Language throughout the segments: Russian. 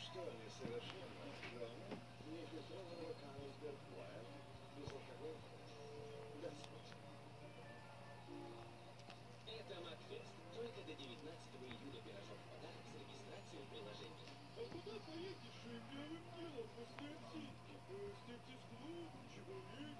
что, несовершенно. Главное, нефильтрованного Carlsberg Wild, безалкогольного. Господи. Это Макфест. Только до 19 июля пирожок в подарок с регистрацией в приложении. А куда поедешь первым делом после отсидки? Стептисклуб, чебуречная, может,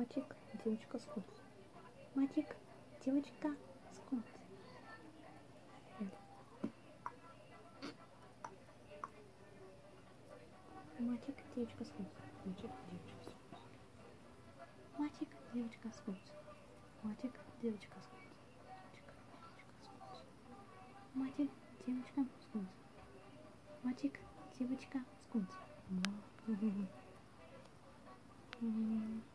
Мальчик, девочка, скот. Мальчик, девочка, скот. Мальчик, девочка, скот. Мальчик, девочка, скот. Мальчик, девочка, скот. Мальчик, девочка, скот. Мальчик, девочка, скот. Мальчик, девочка, скот. Мальчик, девочка, скот.